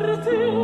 morte